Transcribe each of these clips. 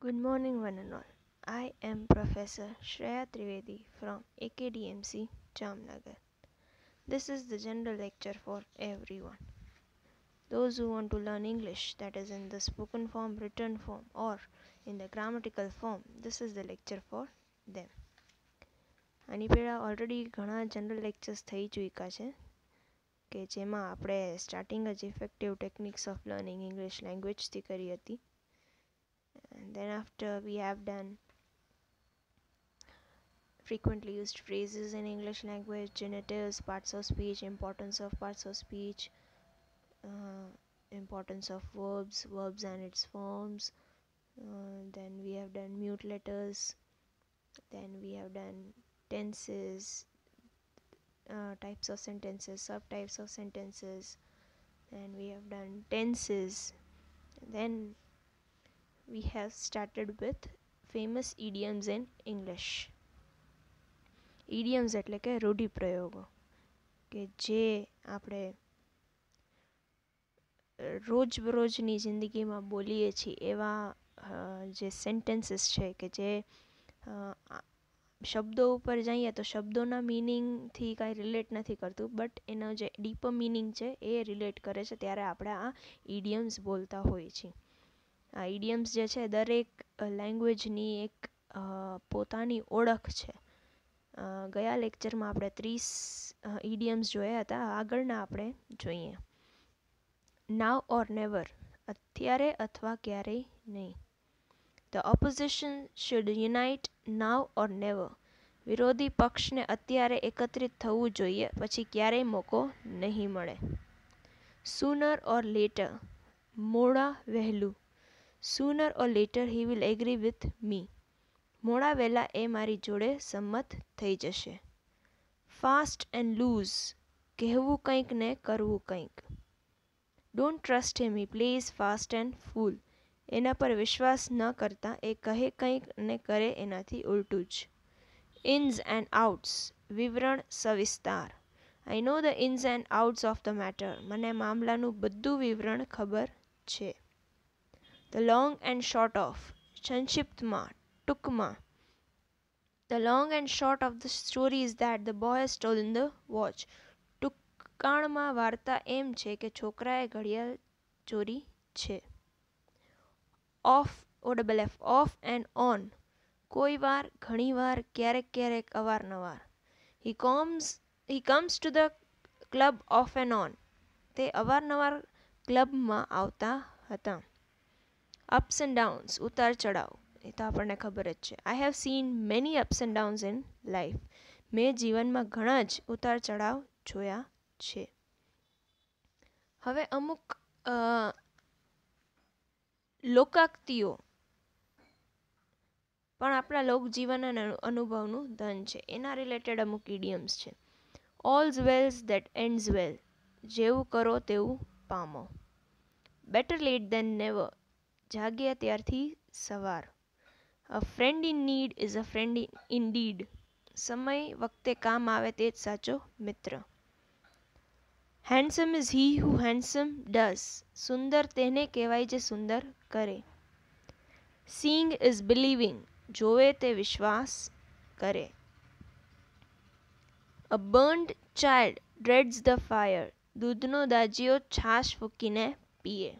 Good morning, one and all. I am Professor Shreya Trivedi from AKDMC Jamnagar. This is the general lecture for everyone. Those who want to learn English, that is in the spoken form, written form, or in the grammatical form, this is the lecture for them. આની પહેલાં already ઘણા general lectures થઈ ચૂક્યા છે કે જેમાં આપણે starting જ effective techniques of learning English લેંગ્વેજથી કરી હતી And then after we have done frequently used phrases in English language, genitives, parts of speech, importance of parts of speech, uh, importance of verbs, verbs and its forms. Uh, then we have done mute letters. Then we have done tenses, uh, types of sentences, subtypes of sentences. Then we have done tenses. Then we have started with famous idioms in English. Idioms એટલે કે રૂઢિપ્રયોગો કે જે આપણે રોજબરોજની જિંદગીમાં બોલીએ છીએ એવા જે સેન્ટેન્સીસ છે કે જે શબ્દો ઉપર જઈએ તો શબ્દોના મિનિંગથી કાંઈ રિલેટ નથી કરતું બટ એનો જે ડીપ મિનિંગ છે એ રિલેટ કરે છે ત્યારે આપણે આ ઇડિયમ્સ બોલતા હોઈએ છીએ આ ઇડિયમ્સ જે છે, દરેક લેંગ્વેજની એક પોતાની ઓળખ છે. ગયા લેક્ચરમાં આપણે ત્રીસ ઇડિયમ્સ જોયા હતા. આગળના આપણે જોઈએ. નાવ ઓર નેવર અત્યારે અથવા ક્યારેય નહીં. The opposition should unite now or never વિરોધી પક્ષને અત્યારે એકત્રિત થવું જોઈએ, પછી ક્યારેય મોકો નહીં મળે. સુનર ઓર લેટર મોડા વહેલું. Sooner or later he will agree with me મોડા વહેલા એ મારી જોડે સંમત થઈ જશે. ફાસ્ટ એન્ડ લૂઝ કહેવું કંઈક ને કરવું કંઈક. Don't trust him he plays fast and fool એના પર વિશ્વાસ ન કરતા એ કહે કંઈક ને કરે એનાથી ઉલટું જ. ઇન્સ એન્ડ આઉટ્સ વિવરણ સવિસ્તાર. I know the ins and outs of the matter મને મામલાનું બધું વિવરણ ખબર છે. The long and short of સંક્ષિપ્તમાં ટૂંકમાં the long and short of the story is that the boy stole in the watch ટૂંકાણમાં વાર્તા એમ છે કે છોકરાએ ઘડિયાળ ચોરી છે off O double F off and on કોઈ વાર ઘણીવાર ક્યારેક ક્યારેક અવારનવાર he comes he comes to the club off and on તે અવારનવાર ક્લબમાં આવતા હતા અપ્સ એન્ડ ડાઉન્સ ઉતાર ચઢાવ, એ તો આપણને ખબર જ છે. I have seen many ups and downs in life મેં જીવનમાં ઘણા જ ઉતાર ચઢાવ જોયા છે. હવે અમુક લોકાક્તિઓ. પણ આપણા લોકજીવન અને, અનુભવનું ધન છે. એના રિલેટેડ અમુક ઇડિયમ્સ છે. All's wells that ends well જેવું કરો તેવું પામો. બેટર લેટ દેન નેવર જાગ્યા ત્યારથી સવાર. A friend in need is a friend indeed સમય વખતે કામ આવે તે જ સાચો મિત્ર. Handsome is he who handsome does સુંદર તેને કહેવાય જે સુંદર કરે. સીંગ ઇઝ બિલીવિંગ જોવે તે વિશ્વાસ કરે. A burned child dreads the fire દૂધનો દાજીઓ છાશ ફૂકીને પીએ.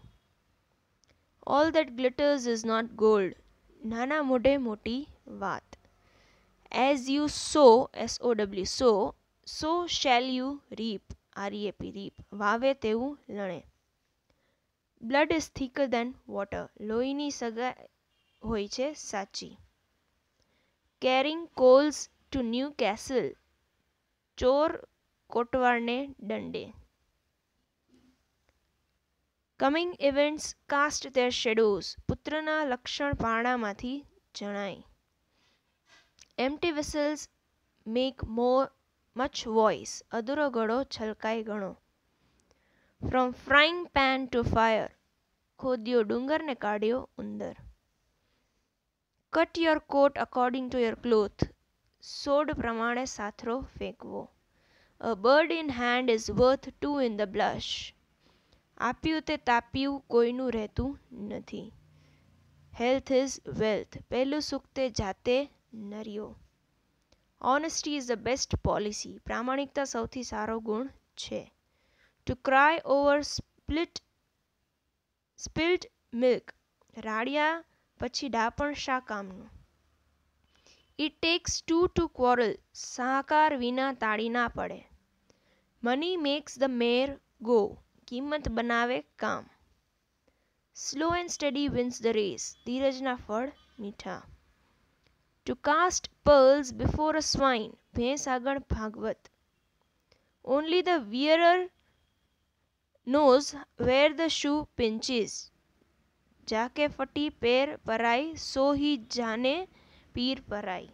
All that glitters is not gold નાના મોઢે મોટી વાત as you sow S O W sow so shall you reap R E A P reap વાવે તેવું લણે blood is thicker than water લોહીની સગા હોય છે સાચી carrying coals to Newcastle ચોર કોટવાળને દંડે coming events cast their shadows પુત્રના લક્ષણ પારણામાંથી જણાય empty vessels make more much voice અધૂરો ગળો છલકાય ગણો from frying pan to fire ખોદ્યો ડુંગરને કાઢ્યો ઉંદર cut your coat according to your cloth સોડ પ્રમાણે સાથરો ફેંકવો a bird in hand is worth two in the bush આપ્યું તે તાપ્યું કોઈનું રહેતું નથી. હેલ્થ ઇઝ વેલ્થ પહેલું સુખ તે જાતે નર્યો. Honesty is the best policy પ્રામાણિકતા સૌથી સારો ગુણ છે. To cry over split spilled milk Radiya પછી ડાપણ શા કામનું? It takes two to quarrel સહકાર વિના તાળી ના પડે. Money makes the mare go કિંમત બનાવે કામ slow and steady wins the race ધીરજના ફળ મીઠા to cast pearls before a swine ભેંસ આગળ Bhagavat only the wearer knows where the shoe pinches જાકે ફટી પેર પરાઈ સો હી જાને પીર પરાઈ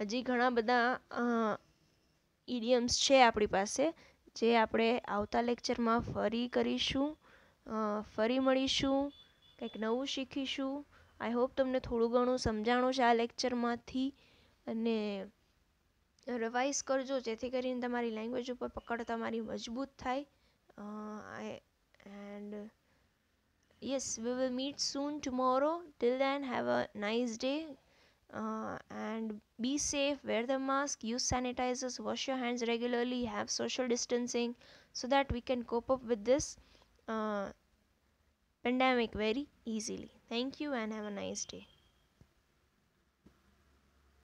હજી ઘણા બધા ઇડિયમ્સ છે આપણી પાસે. જે આપણે આવતા લેક્ચરમાં ફરી કરીશું ફરી મળીશું, કંઈક નવું શીખીશું. આઈ હોપ તમને થોડું ઘણું સમજાણું છે આ લેક્ચરમાંથી અને રિવાઇઝ કરજો, જેથી કરીને તમારી લેંગ્વેજ ઉપર પકડ તમારી મજબૂત થાય. And yes we will meet soon tomorrow till then have a nice day and be safe wear the mask use sanitizers wash your hands regularly have social distancing so that we can cope up with this uh, pandemic very easily. Thank you and have a nice day